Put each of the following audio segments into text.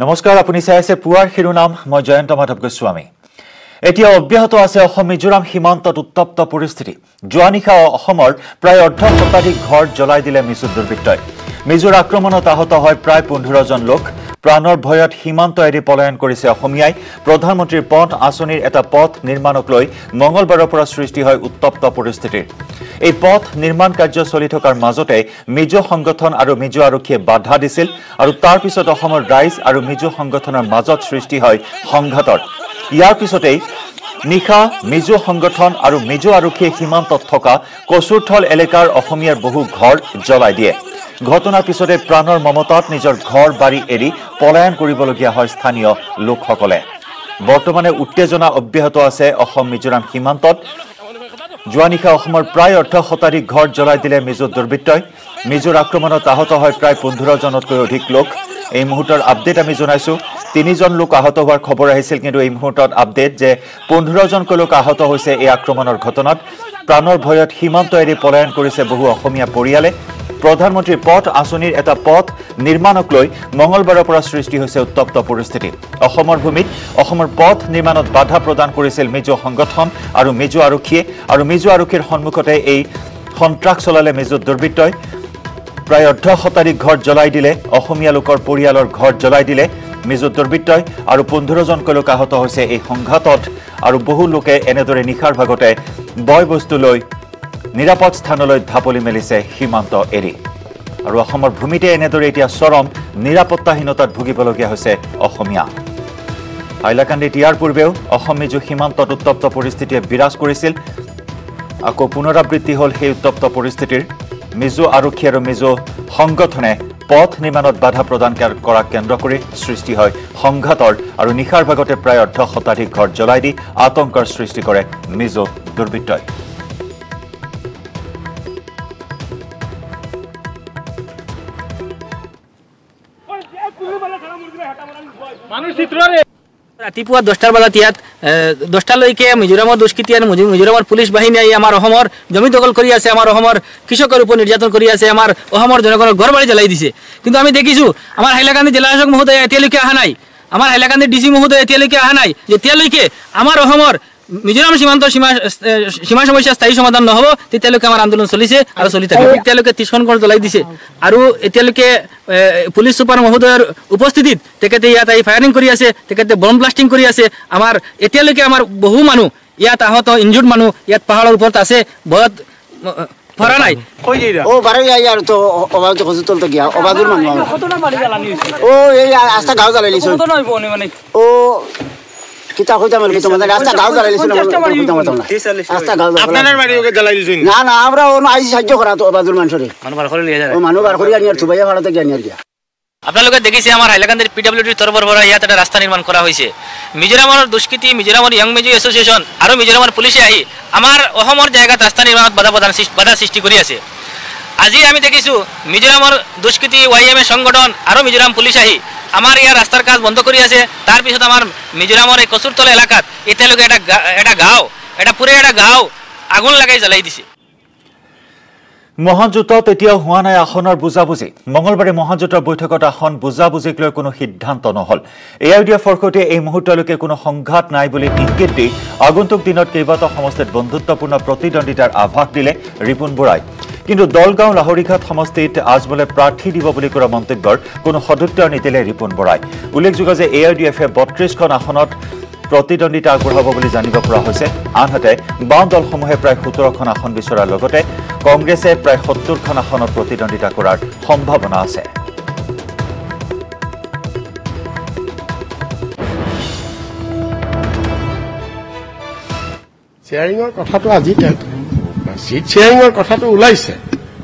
নমস্কাৰ আপুনি চাই আছে পুৱাৰ শিৰোনাম মই জয়ন্ত মাধৱ গোস্বামী। এতিয়া অব্যাহত আছে অসম মিজোৰাম সীমান্তত উত্তপ্ত পৰিস্থিতি। যোৱা নিশা অসমৰ প্ৰায় অৰ্ধ শতাধিক ঘৰ জ্বলাই দিলে মিজো দুৰ্বৃত্তই। মিজোৰ আক্ৰমণত আহত হয় প্ৰায় পোন্ধৰজন লোক। প্ৰাণৰ ভয়ত সীমান্ত এৰি পলায়ন কৰিছে অসমীয়াই। প্ৰধানমন্ত্ৰীৰ পথ আঁচনিৰ এটা পথ নিৰ্মাণক লৈ মঙলবাৰৰ পৰা সৃষ্টি হয় উত্তপ্ত পৰিস্থিতিৰ এই পথ নিৰ্মাণ কাৰ্য চলি থকাৰ মাজতে মিজো সংগঠন আৰু মিজো আৰক্ষীয়ে বাধা দিছিল আৰু তাৰ পিছত অসমৰ ৰাইজ আৰু মিজো সংগঠনৰ মাজত সৃষ্টি হয় সংঘাতৰ। ইয়াৰ পিছতেই নিশা মিজো সংগঠন আৰু মিজো আৰক্ষীয়ে সীমান্তত থকা কচুৰথল এলেকাৰ অসমীয়াৰ বহু ঘৰ জ্বলাই দিয়ে। ঘটনাৰ পিছতে প্ৰাণৰ মমতাত নিজৰ ঘৰ বাৰী এৰি পলায়ন কৰিবলগীয়া হয় স্থানীয় লোকসকলে। বৰ্তমানে উত্তেজনা অব্যাহত আছে অসম মিজোৰাম সীমান্তত। যোৱা নিশা অসমৰ প্ৰায় অৰ্ধ শতাধিক ঘৰ জ্বলাই দিলে মিজো দুৰ্বৃত্তই। মিজোৰ আক্ৰমণত আহত হয় প্ৰায় পোন্ধৰজনতকৈ অধিক লোক। এই মুহূৰ্তৰ আপডেট আমি জনাইছোঁ। তিনিজন লোক আহত হোৱাৰ খবৰ আহিছিল কিন্তু এই মুহূৰ্তত আপডেট যে পোন্ধৰজনকৈ লোক আহত হৈছে এই আক্ৰমণৰ ঘটনাত। প্ৰাণৰ ভয়ত সীমান্ত এৰি পলায়ন কৰিছে বহু অসমীয়া পৰিয়ালে। প্ৰধানমন্ত্ৰীৰ পথ আঁচনিৰ এটা পথ নিৰ্মাণক লৈ মঙলবাৰৰ পৰা সৃষ্টি হৈছে উত্তপ্ত পৰিস্থিতি। অসমৰ ভূমিত অসমৰ পথ নিৰ্মাণত বাধা প্ৰদান কৰিছিল মিজো সংগঠন আৰু মিজো আৰক্ষীয়ে আৰু মিজো আৰক্ষীৰ সন্মুখতে এই সন্ত্ৰাস চলালে মিজো দুৰ্বৃত্তই প্ৰায় অৰ্ধ শতাধিক ঘৰ জ্বলাই দিলে অসমীয়া লোকৰ পৰিয়ালৰ ঘৰ জ্বলাই দিলে মিজো দুৰ্বৃত্তই আৰু পোন্ধৰজনকৈ লোক আহত হৈছে এই সংঘাতত আৰু বহু লোকে এনেদৰে নিশাৰ ভাগতে বয় বস্তু লৈ নিৰাপদ স্থানলৈ ঢাপলি মেলিছে সীমান্ত এৰি। আৰু অসমৰ ভূমিতে এনেদৰে এতিয়া চৰম নিৰাপত্তাহীনতাত ভুগিবলগীয়া হৈছে অসমীয়া। হাইলাকান্দিত ইয়াৰ পূৰ্বেও অসম মিজো সীমান্তত উত্তপ্ত পৰিস্থিতিয়ে বিৰাজ কৰিছিল। আকৌ পুনৰাবৃত্তি হ'ল সেই উত্তপ্ত পৰিস্থিতিৰ। মিজো আৰক্ষী আৰু মিজো সংগঠনে পথ নিৰ্মাণত বাধা প্ৰদান কৰাক কেন্দ্ৰ কৰি সৃষ্টি হয় সংঘাতৰ আৰু নিশাৰ ভাগতে প্ৰায় অৰ্ধ শতাধিক ঘৰ জ্বলাই দি আতংকৰ সৃষ্টি কৰে মিজো দুৰ্বৃত্তই। ৰাতিপুৱা দহটাৰ বজাত ইয়াত দহটালৈকে মিজোৰামৰ দুষ্কৃতি আৰু মিজোৰামৰ পুলিচ বাহিনী আহি আমাৰ অসমৰ জমি দখল কৰি আছে আমাৰ অসমৰ কৃষকৰ ওপৰত নিৰ্যাতন কৰি আছে আমাৰ অসমৰ জনগণক ঘৰ বাৰী জ্বলাই দিছে। কিন্তু আমি দেখিছোঁ আমাৰ হাইলাকান্দি জিলাশাসক মহোদয় এতিয়ালৈকে অহা নাই। আমাৰ হাইলাকান্দি ডি চি মহোদয় এতিয়ালৈকে অহা নাই। যেতিয়ালৈকে আমাৰ অসমৰ মিজোৰাম সীমান্তৰ সীমা সীমা সমস্যা স্থায়ী সমাধান নহ'ব তেতিয়ালৈকে আমাৰ আন্দোলন চলিছে আৰু চলি থাকে এতিয়ালৈকে ত্ৰিছখন জ্বলাই দিছে আৰু এতিয়ালৈকে পুলিচ ছুপাৰ মহোদয়ৰ উপস্থিতিত তেখেতে ইয়াত আহি ফায়াৰিং কৰি আছে তেখেতে বম ব্লাষ্টিং কৰি আছে আমাৰ এতিয়ালৈকে আমাৰ বহু মানুহ ইয়াত আহত ইনজুৰ্ড মানুহ ইয়াত পাহাৰৰ ওপৰত আছে ভয়ত ভৰা নাই ও বারে যাই আর তো অবাক তো কসু গিয়া অবাদুর মানুষ ও এই রাস্তা গাঁও জ্বালাই লিছো ও কিতা কইতা মানে কি তোমাদের রাস্তা গাঁও জ্বালাই লিছো কইতা মতাম না রাস্তা গাঁও আপনার বাড়ি ওকে জ্বালাই দিছেন না না আমরা ও আইছি সাহায্য করা তো অবাদুর মানুষরে। মানুহ বাৰ কৰি লিয়া যায় ও মানুষ বাৰ কৰি আনিয়াৰ থুবাইয়া ভাড়াতে গিয়া আনিয়াৰ গিয়া। আপোনালোকে দেখিছে আমাৰ হাইলাকান্দিৰ পি ডাব্লিউ ডিৰ তৰফৰ পৰা ইয়াত এটা ৰাস্তা নিৰ্মাণ কৰা হৈছে মিজোৰামৰ দুষ্কৃতি মিজোৰামৰ য়ং মিজো এছ'চিয়েশ্যন আৰু মিজোৰামৰ পুলিচে আহি আমাৰ অসমৰ জেগাত ৰাস্তা নিৰ্মাণত বাধা প্ৰদান বাধা সৃষ্টি কৰি আছে। আজি আমি দেখিছোঁ মিজোৰামৰ দুষ্কৃতি ৱাই এম এ সংগঠন আৰু মিজোৰাম পুলিচ আহি আমাৰ ইয়াৰ ৰাস্তাৰ কাজ বন্ধ কৰি আছে। তাৰপিছত আমাৰ মিজোৰামৰ এই কচুৰতল এলেকাত এতিয়ালৈকে এটা এটা গাঁও এটা পুৰে এটা গাঁও আগুন লগাই জ্বলাই দিছে। মহাজোঁটত এতিয়াও হোৱা নাই আসনৰ বুজাবুজি। মঙলবাৰে মহাজোঁটৰ বৈঠকত আসন বুজাবুজিক লৈ কোনো সিদ্ধান্ত নহল। এ আই ডি এফৰ সৈতে এই মুহূৰ্তলৈকে কোনো সংঘাত নাই বুলি ইংগিত দি আগন্তুক দিনত কেইবাটাও সমষ্টিত বন্ধুত্বপূৰ্ণ প্ৰতিদ্বন্দ্বিতাৰ আভাস দিলে ৰিপুণ বৰাই। কিন্তু দলগাঁও লাহৰীঘাট সমষ্টিত আজমলে প্ৰাৰ্থী দিব বুলি কৰা মন্তব্যৰ কোনো সদুত্তৰ নিদিলে ৰিপুণ বৰাই। উল্লেখযোগ্য যে এ আই ডি এফে বত্ৰিছখন আসনত প্ৰতিদ্বন্দ্বিতা আগবঢ়াব বুলি জানিব পৰা হৈছে। আনহাতে বাওঁ দলসমূহে প্ৰায় সোতৰখন আসন বিচৰাৰ লগতে কংগ্ৰেছে প্ৰায় সত্তৰখন আসনত প্ৰতিদ্বন্দ্বিতা কৰাৰ সম্ভাৱনা আছে। শ্বেয়াৰিঙৰ কথাটো আজি চিট শ্বেয়াৰিঙৰ কথাটো ওলাইছে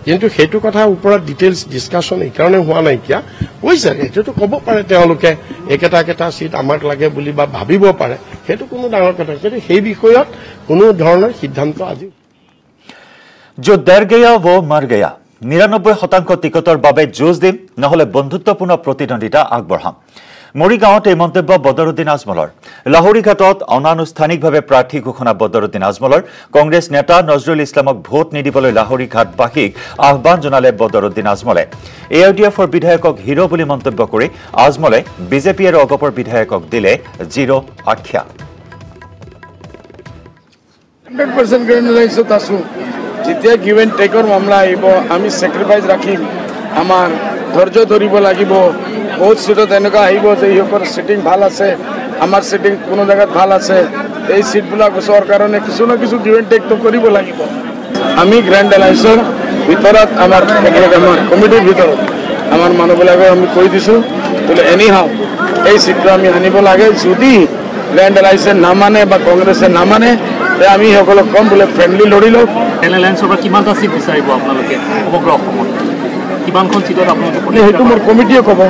কিন্তু সেইটো কথা ওপৰত ডিটেইলছ ডিছকাশ্যন এইকাৰণে হোৱা নাইকিয়া কৈছে এইটোতো ক'ব পাৰে তেওঁলোকে একেটা একেটা চিট আমাক লাগে বুলি বা ভাবিব পাৰে সেইটো কোনো ডাঙৰ কথা কিন্তু সেই বিষয়ত কোনো ধৰণৰ সিদ্ধান্ত আজি যো ডেৰ গেয়া ও মাৰ গেয়া নিৰানব্বৈ শতাংশ টিকটৰ বাবে যুঁজ দিম নহলে বন্ধুত্বপূৰ্ণ প্ৰতিদ্বন্দ্বিতা আগবঢ়াম। মৰিগাঁৱত এই মন্তব্য বদৰুদ্দিন আজমলৰ। লাহৰীঘাটত অনানুষ্ঠানিকভাৱে প্ৰাৰ্থী ঘোষণা বদৰুদ্দিন আজমলৰ। কংগ্ৰেছ নেতা নজৰুল ইছলামক ভোট নিদিবলৈ লাহৰীঘাটবাসীক আহ্বান জনালে বদৰুদ্দিন আজমলে। এ আই ডি এফৰ বিধায়কক হিৰো বুলি মন্তব্য কৰি আজমলে বিজেপি আৰু অগপৰ বিধায়কক দিলে জিৰ' আখ্যা। যেতিয়া গিভ এণ্ড টেকৰ মামলা আহিব আমি ছেক্ৰিফাইচ ৰাখিম। আমাৰ ধৈৰ্য ধৰিব লাগিব। বহুত চিটত এনেকুৱা আহিব যে ইহঁতৰ চিটিং ভাল আছে আমাৰ চিটিং কোনো জেগাত ভাল আছে। এই চিটবিলাক চোৱাৰ কাৰণে কিছু না কিছু গিভ এণ্ড টেকটো কৰিব লাগিব। আমি গ্ৰেণ্ড এলায়েন্সৰ ভিতৰত আমাৰ আমাৰ কমিটিৰ ভিতৰত আমাৰ মানুহবিলাকক আমি কৈ দিছোঁ বোলে এনি হাও এই চিটটো আমি আনিব লাগে। যদি গ্ৰেণ্ড এলায়েন্সে নামানে বা কংগ্ৰেছে নামানে তে আমি সকলক ক'ম বোলে ফ্ৰেণ্ডলি লৰি লওক। এলায়েন্সৰ পৰা কিমানটা চিট বিচাৰিব আপোনালোকে সমগ্ৰ অসমত? কিমানখন চিটত আপোনালোকে সেইটো মোৰ কমিটিয়ে ক'ব।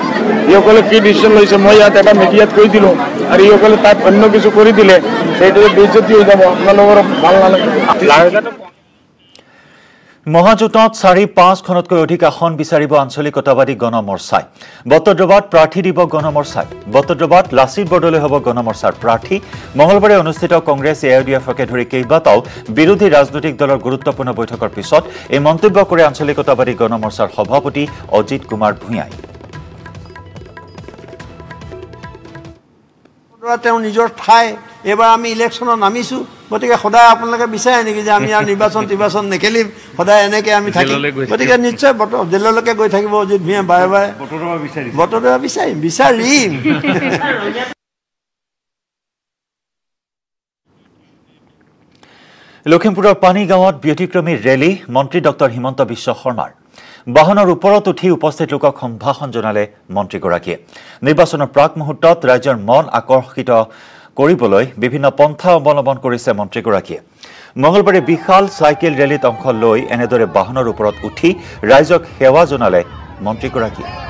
ইসকলে কি ডিচিশ্যন লৈছে মই ইয়াত এটা মিডিয়াত কৈ দিলোঁ। আৰু ইসকলে তাত অন্য কিছু কৰি দিলে সেইটোতে বেজতি হৈ যাব। আপোনালোকৰ ভাল নালাগে। মহাজোঁটত চাৰি পাঁচখনতকৈ অধিক আসন বিচাৰিব আঞ্চলিকতাবাদী গণমৰ্চাই। বটদ্ৰৱাত প্ৰাৰ্থী দিব গণমৰ্চাই। বটদ্ৰৱাত লাচিত বৰদলৈ হ'ব গণমৰ্চাৰ প্ৰাৰ্থী। মঙলবাৰে অনুষ্ঠিত কংগ্ৰেছ এ আই ডি এফকে ধৰি কেইবাটাও বিৰোধী ৰাজনৈতিক দলৰ গুৰুত্বপূৰ্ণ বৈঠকৰ পিছত এই মন্তব্য কৰে আঞ্চলিকতাবাদী গণমৰ্চাৰ সভাপতি অজিত কুমাৰ ভূঞাই। তেওঁ নিজৰ ঠাই এইবাৰ আমি ইলেকশ্যনত নামিছোঁ। গতিকে সদায় আপোনালোকে বিচাৰে নেকি যে আমি আৰু নিৰ্বাচন তিৰ্বাচন নেখেলিম সদায় এনেকৈ আমি থাকিম। গতিকে নিশ্চয় বতৰ জেললৈকে গৈ থাকিব অজিত ভূঞা বাৰে বাৰে বতৰটো বিচাৰিম। বিচাৰিম লখিমপুৰৰ পানীগাঁৱত ব্যতিক্ৰমী ৰেলী মন্ত্ৰী ডক্টৰ হিমন্ত বিশ্ব শৰ্মাৰ। বাহনৰ ওপৰত উঠি উপস্থিত লোকক সম্ভাষণ জনালে মন্ত্ৰীগৰাকীয়ে। নিৰ্বাচনৰ প্ৰাক মুহূৰ্তত ৰাইজৰ মন আকৰ্ষিত কৰিবলৈ বিভিন্ন পন্থা অৱলম্বন কৰিছে মন্ত্ৰীগৰাকীয়ে। মঙলবাৰে বিশাল চাইকেল ৰেলীত অংশ লৈ এনেদৰে বাহনৰ ওপৰত উঠি ৰাইজক সেৱা জনালে মন্ত্ৰীগৰাকীয়ে।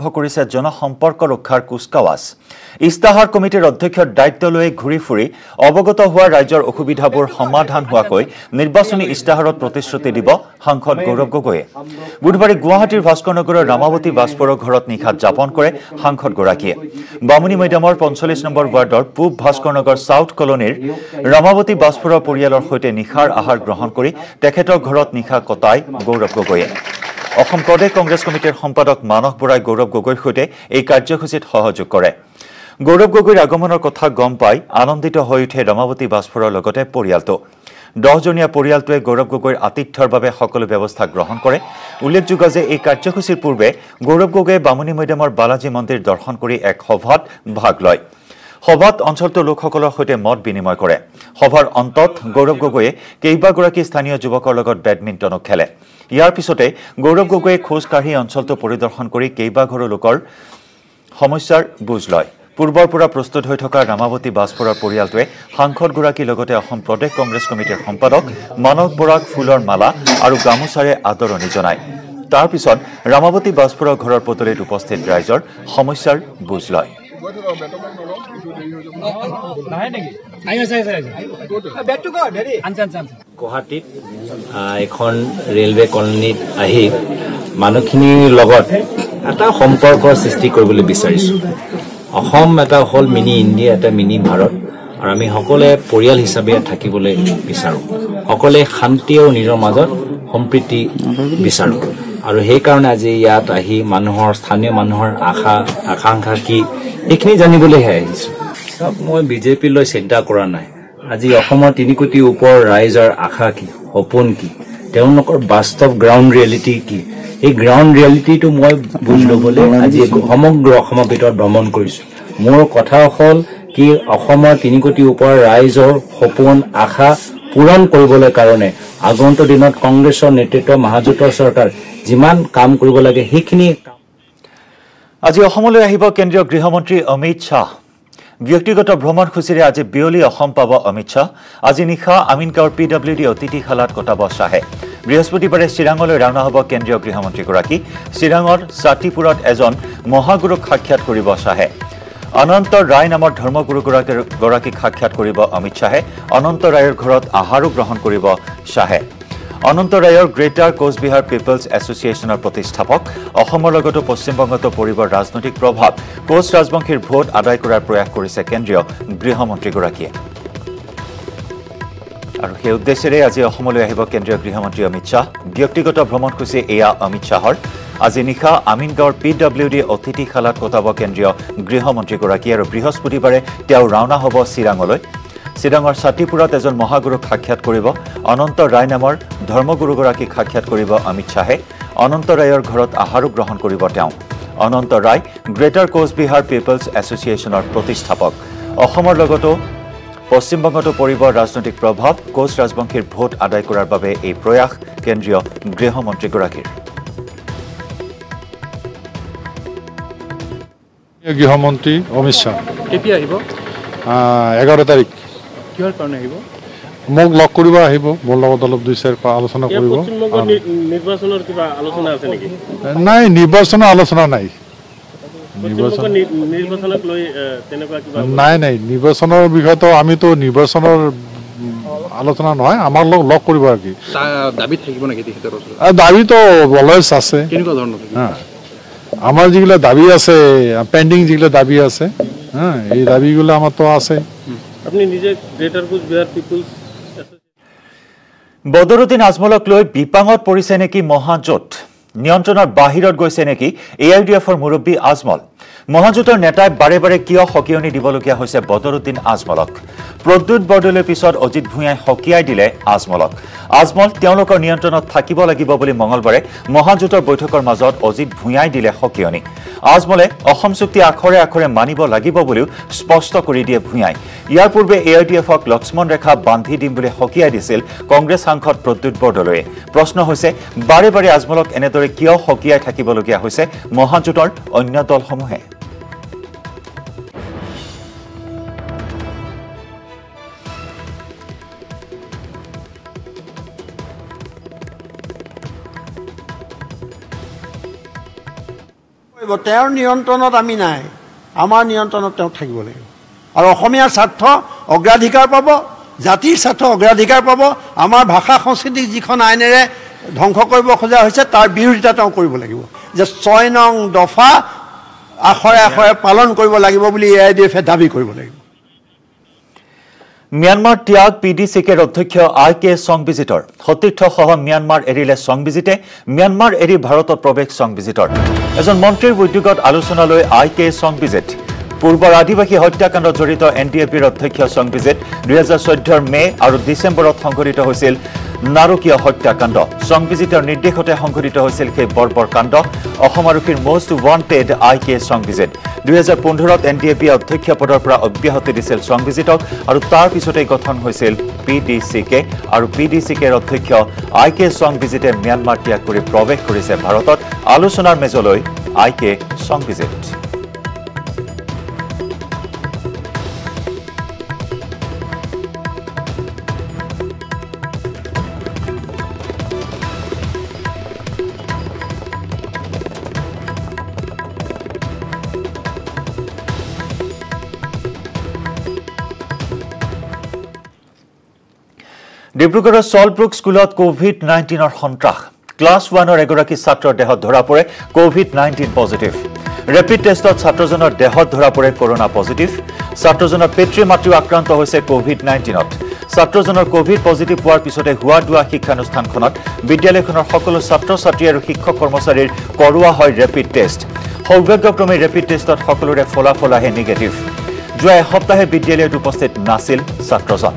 আৰম্ভ কৰিছে জনসম্পৰ্ক ৰক্ষাৰ কুচকাৱাজ। ইস্তাহাৰ কমিটিৰ অধ্যক্ষৰ দায়িত্ব লৈ ঘূৰি ফুৰি অৱগত হোৱা ৰাজ্যৰ অসুবিধাবোৰ সমাধান হোৱাকৈ নিৰ্বাচনী ইস্তাহাৰত প্ৰতিশ্ৰুতি দিব সাংসদ গৌৰৱ গগৈয়ে। বুধবাৰে গুৱাহাটীৰ ভাস্কৰ নগৰৰ ৰামাৱতী বাজপৰৰ ঘৰত নিশা যাপন কৰে সাংসদগৰাকীয়ে। বামুণী মৈদামৰ পঞ্চল্লিছ নম্বৰ ৱাৰ্ডৰ পূব ভাস্কৰ নগৰ ছাউথ কলনীৰ ৰামাৱতী বাজপৰৰ পৰিয়ালৰ সৈতে নিশাৰ আহাৰ গ্ৰহণ কৰি তেখেতৰ ঘৰত নিশা কটাই গৌৰৱ গগৈয়ে। অসম প্ৰদেশ কংগ্ৰেছ কমিটিৰ সম্পাদক মানস বৰাই গৌৰৱ গগৈৰ সৈতে এই কাৰ্যসূচীত সহযোগ কৰে। গৌৰৱ গগৈৰ আগমনৰ কথা গম পাই আনন্দিত হৈ উঠে ৰমাৱতী বাজপৰৰ লগতে পৰিয়ালটো। দহজনীয়া পৰিয়ালটোৱে গৌৰৱ গগৈৰ আতিথ্যৰ বাবে সকলো ব্যৱস্থা গ্ৰহণ কৰে। উল্লেখযোগ্য যে এই কাৰ্যসূচীৰ পূৰ্বে গৌৰৱ গগৈয়ে বামুণী মৈদামৰ বালাজী মন্দিৰ দৰ্শন কৰি এক সভাত ভাগ লয়। সভাত অঞ্চলটোৰ লোকসকলৰ সৈতে মত বিনিময় কৰে। সভাৰ অন্তত গৌৰৱ গগৈয়ে কেইবাগৰাকী স্থানীয় যুৱকৰ লগত বেডমিণ্টনো খেলে। ইয়াৰ পিছতে গৌৰৱ গগৈয়ে খোজকাঢ়ি অঞ্চলটো পৰিদৰ্শন কৰি কেইবাঘৰো লোকৰ সমস্যাৰ বুজ লয়। পূৰ্বৰ পৰা প্ৰস্তুত হৈ থকা ৰামাৱতী বাজপৰৰ পৰিয়ালটোৱে সাংসদগৰাকীৰ লগতে অসম প্ৰদেশ কংগ্ৰেছ কমিটিৰ সম্পাদক মানৱ বৰাক ফুলৰ মালা আৰু গামোচাৰে আদৰণি জনায়। তাৰ পিছত ৰামাৱতী বাজপৰৰ ঘৰৰ পদূলিত উপস্থিত ৰাইজৰ সমস্যাৰ বুজ লয়। গুৱাহাটীত এখন ৰেলৱে কলনীত আহি মানুহখিনিৰ লগত এটা সম্পৰ্কৰ সৃষ্টি কৰিবলৈ বিচাৰিছোঁ। অসম এটা হ'ল মিনি ইণ্ডিয়া এটা মিনি ভাৰত আৰু আমি সকলোৱে পৰিয়াল হিচাপে থাকিবলৈ বিচাৰোঁ। সকলোৱে শান্তি আৰু নিজৰ মাজত সম্প্ৰীতি বিচাৰোঁ। আৰু সেইকাৰণে আজি ইয়াত আহি মানুহৰ স্থানীয় মানুহৰ আশা আকাংক্ষা কি সেইখিনি জানিবলৈহে আহিছোঁ। চাওক মই বিজেপিলৈ চিন্তা কৰা নাই। আজি অসমৰ তিনি কোটিৰ ওপৰ ৰাইজৰ আশা কি সপোন কি তেওঁলোকৰ বাস্তৱ গ্ৰাউণ্ড ৰিয়েলিটি কি এই গ্ৰাউণ্ড ৰিয়েলিটিটো মই বুজ ল'বলৈ আজি সমগ্ৰ অসমৰ ভিতৰত ভ্ৰমণ কৰিছোঁ। মোৰ কথা হ'ল কি অসমৰ তিনি কোটিৰ ওপৰ ৰাইজৰ সপোন আশা পূৰণ কৰিবলৈ কাৰণে আগন্তুক দিনত কংগ্ৰেছৰ নেতৃত্ব মহাজোঁটৰ চৰকাৰ যিমান কাম কৰিব লাগে সেইখিনি আজি অসমলৈ আহিব কেন্দ্ৰীয় গৃহমন্ত্ৰী অমিত শ্বাহ। ব্যক্তিগত ভ্ৰমণসূচীৰে আজি বিয়লি অসম পাব অমিত শ্বাহ। আজি নিশা আমিনগাঁৱৰ পি ডব্লিউ ডি অতিথিশালাত কটাব শ্বাহে। বৃহস্পতিবাৰে চিৰাঙলৈ ৰাওনা হ'ব কেন্দ্ৰীয় গৃহমন্ত্ৰীগৰাকী। চিৰাঙৰ ছাতিপুৰত এজন মহাগুৰুক সাক্ষাৎ কৰিব শ্বাহে। অনন্ত ৰায় নামৰ ধৰ্মগুৰুগৰাকীৰ গৰাকীক সাক্ষাৎ কৰিব অমিত শ্বাহে। অনন্ত ৰায়ৰ ঘৰত আহাৰো গ্ৰহণ কৰিব শ্বাহে। অনন্ত ৰায়ৰ গ্ৰেটাৰ কোচবিহাৰ পিপলছ এছ'চিয়েশ্যনৰ প্ৰতিষ্ঠাপক অসমৰ লগতো পশ্চিমবংগতো পৰিব ৰাজনৈতিক প্ৰভাৱ কোচ ৰাজবংশীৰ ভোট আদায় কৰাৰ প্ৰয়াস কৰিছে কেন্দ্ৰীয় গৃহমন্ত্ৰীগৰাকীয়ে। আৰু সেই উদ্দেশ্যেৰে আজি অসমলৈ আহিব কেন্দ্ৰীয় গৃহমন্ত্ৰী অমিত শ্বাহ। ব্যক্তিগত ভ্ৰমণসূচী এয়া অমিত শ্বাহৰ। আজি নিশা আমিনগাঁৱৰ পি ডব্লিউ ডি অতিথিশালাত কটাব কেন্দ্ৰীয় গৃহমন্ত্ৰীগৰাকী আৰু বৃহস্পতিবাৰে তেওঁ ৰাওনা হ'ব চিৰাঙলৈ। চিৰাঙৰ ছাতিপুৰত এজন মহাগুৰুক সাক্ষাৎ কৰিব অনন্ত ৰায় নামৰ ধৰ্মগুৰুগৰাকীক সাক্ষাৎ কৰিব অমিত শ্বাহে। অনন্ত ৰায়ৰ ঘৰত আহাৰো গ্ৰহণ কৰিব তেওঁ। অনন্ত ৰায় গ্ৰেটাৰ কোচবিহাৰ পিপলছ এছ'চিয়েশ্যনৰ প্ৰতিষ্ঠাপক। অসমৰ লগতো পশ্চিমবংগতো পৰিব ৰাজনৈতিক প্ৰভাৱ কোচ ৰাজবংশীৰ ভোট আদায় কৰাৰ বাবে এই প্ৰয়াস কেন্দ্ৰীয় গৃহমন্ত্ৰীগৰাকীৰ। গৃহমন্ত্ৰী অমিত শ্বাহ। কেতিয়া আহিব? এঘাৰ তাৰিখ। কিহৰ কাৰণে আহিব? মোক লগ কৰিব আহিব মোৰ লগত অলপ দুই চাৰি আলোচনা কৰিব। নিৰ্বাচনৰ কিবা আলোচনা আছে নেকি? নাই নিৰ্বাচনৰ আলোচনা নাই। নাই নাই নিৰ্বাচনৰ বিষয়তো আমিতো নিৰ্বাচনৰ আলোচনা নহয় আমাৰ লগ লগ কৰিব আৰু কি। দাবী থাকিব নেকি তেখেতৰ ওচৰত? আৰু দাবীটো অলৱেজ আছে। কেনেকুৱা ধৰণৰ হা আমাৰ যিবিলাক দাবী আছে পেণ্ডিং যিবিলাক দাবী আছে হা এই দাবীগুলো আমাৰতো আছে। আপুনি নিজে গ্ৰেটাৰ কোচবিহাৰ পিপুলছ বদৰুদ্দিন আজমলক লৈ বিপাঙত পৰিছে নেকি মহাজোঁট নিয়ন্ত্ৰণৰ বাহিৰত গৈছে নেকি এ আই ডি এফৰ মুৰব্বী আজমল? মহাজোঁটৰ নেতাই বাৰে বাৰে কিয় সকিয়নি দিবলগীয়া হৈছে বদৰুদ্দিন আজমলক? প্ৰদ্যুৎ বৰদলৈৰ পিছত অজিত ভূঞাই সকিয়াই দিলে আজমলক। আজমল তেওঁলোকৰ নিয়ন্ত্ৰণত থাকিব লাগিব বুলি মঙলবাৰে মহাজোঁটৰ বৈঠকৰ মাজত অজিত ভূঞাই দিলে সকিয়নি। আজমলে অসম চুক্তি আখৰে আখৰে মানিব লাগিব বুলিও স্পষ্ট কৰি দিয়ে ভূঞাই। ইয়াৰ পূৰ্বে এ আই ডি এফক লক্ষ্মণ ৰেখা বান্ধি দিম বুলি সকিয়াই দিছিল কংগ্ৰেছ সাংসদ প্ৰদ্যুৎ বৰদলৈয়ে। প্ৰশ্ন হৈছে বাৰে বাৰে আজমলক এনেদৰে কিয় সকিয়াই থাকিবলগীয়া হৈছে মহাজোঁটৰ অন্য দলসমূহে? তেওঁৰ নিয়ন্ত্ৰণত আমি নাই। আমাৰ নিয়ন্ত্ৰণত তেওঁ থাকিব লাগিব। আৰু অসমীয়াৰ স্বাৰ্থ অগ্ৰাধিকাৰ পাব জাতিৰ স্বাৰ্থ অগ্ৰাধিকাৰ পাব আমাৰ ভাষা সংস্কৃতিক যিখন আইনেৰে ধ্বংস কৰিব খোজা হৈছে তাৰ বিৰোধিতা তেওঁ কৰিব লাগিব। যে ছয় নং দফা আখৰে আখৰে পালন কৰিব লাগিব বুলি এ আই ডি এফে দাবী কৰিব লাগিব। ম্যানমাৰ ত্যাগ পি ডি চিকেৰ অধ্যক্ষ আই কে সংবিজিতৰ সতীৰ্থসহ ম্যানমাৰ এৰিলে সংবিজিতে ম্যানমাৰ এৰি ভাৰতত প্ৰৱেশ সংবিজিতৰ এজন মন্ত্ৰীৰ উদ্যোগত আলোচনালৈ আই কে সংবিজিত পূৰ্বৰ আদিবাসী হত্যাকাণ্ডত জড়িত এন ডি এ পিৰ অধ্যক্ষ সংবিজিত দুহেজাৰ চৈধ্যৰ মে আৰু ডিচেম্বৰত সংঘটিত হৈছিল নাৰকীয় হত্যাকাণ্ড। সংবিজিতৰ নিৰ্দেশতে সংঘটিত হৈছিল সেই বৰ্বৰ কাণ্ড। অসম আৰক্ষীৰ মষ্ট ৱান্টেড আই কে সংবিজিত। দুহেজাৰ পোন্ধৰত এন ডি এ পিয়ে অধ্যক্ষ পদৰ পৰা অব্যাহতি দিছিল সংবিজিতক আৰু তাৰ পিছতেই গঠন হৈছিল পি ডি চি কে। আৰু পি ডি চি কেৰ অধ্যক্ষ আই কে সংবিজিতে ম্যানমাৰ ত্যাগ কৰি প্ৰৱেশ কৰিছে ভাৰতত। আলোচনাৰ মেজলৈ আই কে সংবিজিত। ডিব্ৰুগড়ৰ ছলব্ৰুক স্কুলত কভিড নাইণ্টিনৰ সন্ত্ৰাস। ক্লাছ ওৱানৰ এগৰাকী ছাত্ৰৰ দেহত ধৰা পৰে কভিড নাইণ্টিন পজিটিভ। ৰেপিড টেষ্টত ছাত্ৰজনৰ দেহত ধৰা পৰে কৰোণা পজিটিভ। ছাত্ৰজনৰ পিতৃ মাতৃও আক্ৰান্ত হৈছে কভিড নাইণ্টিনত ছাত্ৰজনৰ কভিড পজিটিভ হোৱাৰ পিছতে হোৱা দোৱা শিক্ষানুষ্ঠানখনত বিদ্যালয়খনৰ সকলো ছাত্ৰ ছাত্ৰী আৰু শিক্ষক কৰ্মচাৰীৰ কৰোৱা হয় ৰেপিড টেষ্ট। সৌভাগ্যক্ৰমে ৰেপিড টেষ্টত সকলোৰে ফলাফল আহে নিগেটিভ। যোৱা এসপ্তাহে বিদ্যালয়ত উপস্থিত নাছিল ছাত্ৰজন।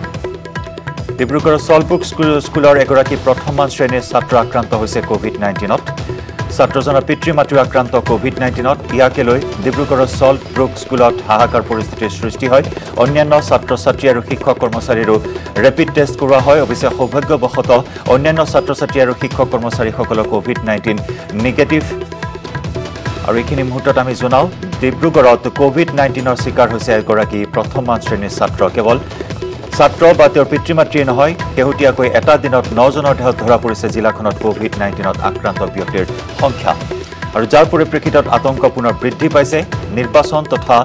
ডিব্ৰুগড়ৰ ছলব্ৰুক স্কুল স্কুলৰ এগৰাকী প্ৰথমমান শ্ৰেণীৰ ছাত্ৰ আক্ৰান্ত হৈছে কভিড নাইণ্টিনত ছাত্ৰজনৰ পিতৃ মাতৃও আক্ৰান্ত কভিড নাইণ্টিনত ইয়াকে লৈ ডিব্ৰুগড়ৰ ছলব্ৰুক স্কুলত হাহাকাৰ পৰিস্থিতিৰ সৃষ্টি হয়। অন্যান্য ছাত্ৰ ছাত্ৰী আৰু শিক্ষক কৰ্মচাৰীৰো ৰেপিড টেষ্ট কৰোৱা হয়। অৱশ্যে সৌভাগ্যবশতঃ অন্যান্য ছাত্ৰ ছাত্ৰী আৰু শিক্ষক কৰ্মচাৰীসকলৰ কভিড নাইণ্টিন নিগেটিভ। আৰু এইখিনি মুহূৰ্তত আমি জনাওঁ ডিব্ৰুগড়ত কভিড নাইণ্টিনৰ চিকাৰ হৈছে এগৰাকী প্ৰথমমান শ্ৰেণীৰ ছাত্ৰ। কেৱল ছাত্ৰ বা তেওঁৰ পিতৃ মাতৃয়ে নহয় শেহতীয়াকৈ এটা দিনত নজনৰ দেহত ধৰা পৰিছে জিলাখনত কভিড নাইণ্টিনত আক্ৰান্ত ব্যক্তিৰ সংখ্যা। আৰু যাৰ পৰিপ্ৰেক্ষিতত আতংক পুনৰ বৃদ্ধি পাইছে নিৰ্বাচন তথা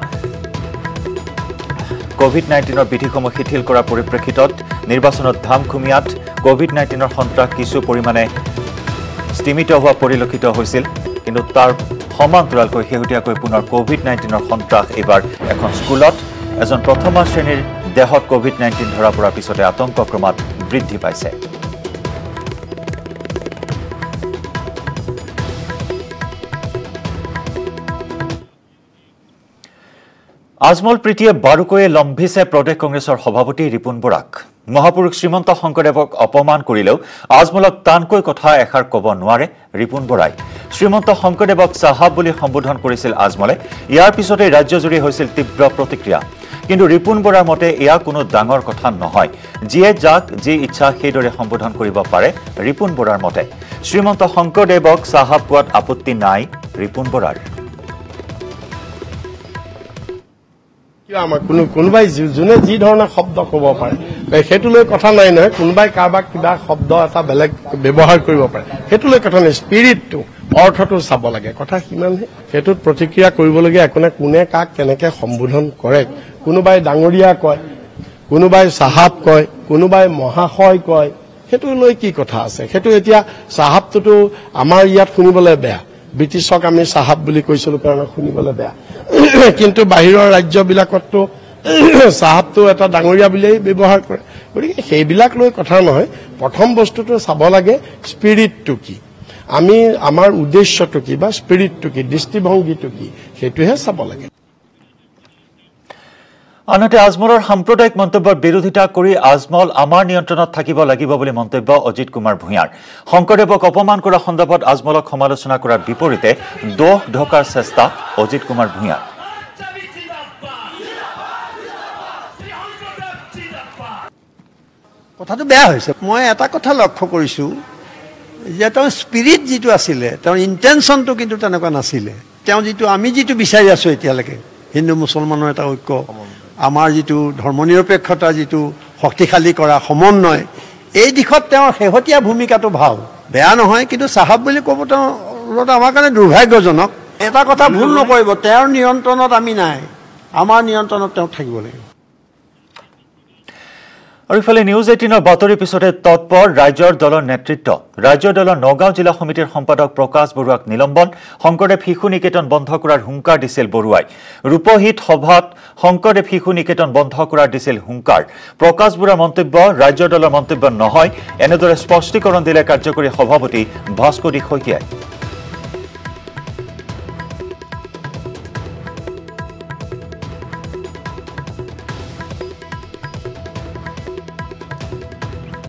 কভিড নাইণ্টিনৰ বিধিসমূহ শিথিল কৰাৰ পৰিপ্ৰেক্ষিতত নিৰ্বাচনত ধামখুমীয়াত কভিড নাইণ্টিনৰ সন্ত্ৰাস কিছু পৰিমাণে স্থিমিত হোৱা পৰিলক্ষিত হৈছিল। কিন্তু তাৰ সমান্তৰালকৈ শেহতীয়াকৈ পুনৰ কভিড নাইণ্টিনৰ সন্ত্ৰাস এইবাৰ এখন স্কুলত। এজন প্ৰথমা শ্ৰেণীৰ দেহত কভিড নাইণ্টিন ধৰা পৰাৰ পিছতে আতংক ক্ৰমাৎ বৃদ্ধি পাইছে। আজমল প্ৰীতিয়ে বাৰুকৈয়ে লম্ভিছে প্ৰদেশ কংগ্ৰেছৰ সভাপতি ৰিপুণ বৰাক। মহাপুৰুষ শ্ৰীমন্ত শংকৰদেৱক অপমান কৰিলেও আজমলক টানকৈ কথা এষাৰ ক'ব নোৱাৰে ৰিপুণ বৰাই। শ্ৰীমন্ত শংকৰদেৱক চাহাব বুলি সম্বোধন কৰিছিল আজমলে। ইয়াৰ পিছতে ৰাজ্যজুৰি হৈছিল তীব্ৰ প্ৰতিক্ৰিয়া। কিন্তু ৰিপুণ বৰাৰ মতে এয়া কোনো ডাঙৰ কথা নহয়। যিয়ে যাক যি ইচ্ছা সেইদৰে সম্বোধন কৰিব পাৰে ৰিপুণ বৰাৰ মতে। শ্ৰীমন্ত শংকৰদেৱক চাহাব কোৱাত আপত্তি নাই ৰিপুণ বৰাৰ। আমাৰ কোনো কোনোবাই যোনে যি ধৰণৰ শব্দ ক'ব পাৰে সেইটো লৈ কথা নাই নহয় কোনোবাই কাৰোবাক কিবা শব্দ এটা বেলেগ ব্যৱহাৰ কৰিব পাৰে সেইটো লৈ কথা নাই স্পিৰিটটো। অৰ্থটো চাব লাগে। কথা সিমানহে সেইটোত প্ৰতিক্ৰিয়া কৰিবলগীয়া একো নাই। কোনে কাক কেনেকে সম্বোধন কৰে কোনোবাই ডাঙৰীয়া কয় কোনোবাই চাহাব কয় কোনোবাই মহাশয় কয় সেইটো লৈ কি কথা আছে? সেইটো এতিয়া চাহাবটোতো আমাৰ ইয়াত শুনিবলৈ বেয়া। ব্ৰিটিছক আমি চাহাব বুলি কৈছিলো কাৰণে শুনিবলৈ বেয়া। কিন্তু বাহিৰৰ ৰাজ্যবিলাকততো চাহাবটো এটা ডাঙৰীয়া বুলিয়েই ব্যৱহাৰ কৰে। গতিকে সেইবিলাক লৈ কথা নহয়। প্ৰথম বস্তুটো চাব লাগে স্পিৰিটটো কি? আমি আমাৰ উদ্দেশ্যটো কি বা স্পিৰিটটো কি দৃষ্টিভংগীটো কি সেইটোহে চাব লাগে। আনহাতে আজমলৰ সাম্প্ৰদায়িক মন্তব্যৰ বিৰোধিতা কৰি আজমল আমাৰ নিয়ন্ত্ৰণত থাকিব লাগিব বুলি মন্তব্য অজিত কুমাৰ ভূঞাৰ। শংকৰদেৱক অপমান কৰা সন্দৰ্ভত আজমলক সমালোচনা কৰাৰ বিপৰীতে দোষ ঢকাৰ চেষ্টা অজিত কুমাৰ ভূঞাৰ। কথাটো বেয়া হৈছে। মই এটা কথা লক্ষ্য কৰিছোঁ। যে তেওঁৰ স্পিৰিট যিটো আছিলে তেওঁৰ ইণ্টেনশ্যনটো কিন্তু তেনেকুৱা নাছিলে। তেওঁ যিটো আমি যিটো বিচাৰি আছোঁ এতিয়ালৈকে হিন্দু মুছলমানৰ এটা ঐক্য আমাৰ যিটো ধৰ্মনিৰপেক্ষতা যিটো শক্তিশালী কৰা সমন্বয় এই দিশত তেওঁৰ শেহতীয়া ভূমিকাটো ভাল। বেয়া নহয় কিন্তু চাহাব বুলি ক'ব তেওঁ ওলটা আমাৰ কাৰণে দুৰ্ভাগ্যজনক। এটা কথা ভুল নকৰিব তেওঁৰ নিয়ন্ত্ৰণত আমি নাই। আমাৰ নিয়ন্ত্ৰণত তেওঁ থাকিব লাগিব। আৰু ইফালে নিউজ এইটিনৰ বাতৰিৰ পিছতে তৎপৰ ৰাজ্যৰ দলৰ নেতৃত্ব। ৰাজ্যৰ দলৰ নগাঁও জিলা সমিতিৰ সম্পাদক প্ৰকাশ বৰুৱাক নিলম্বন শংকৰদেৱ শিশু নিকেতন বন্ধ কৰাৰ হুংকাৰ দিছিল বৰুৱাই। ৰূপহীত সভাত শংকৰদেৱ শিশু নিকেতন বন্ধ কৰাৰ দিছিল হুংকাৰ। প্ৰকাশ বৰুৱাৰ মন্তব্য ৰাজ্যৰ দলৰ মন্তব্য নহয় এনেদৰে স্পষ্টীকৰণ দিলে কাৰ্যকৰী সভাপতি ভাস্কৰী শইকীয়াই